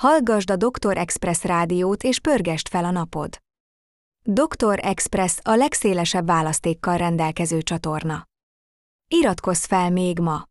Hallgasd a Doktor Express rádiót és pörgest fel a napod. Doktor Express a legszélesebb választékkal rendelkező csatorna. Iratkozz fel még ma!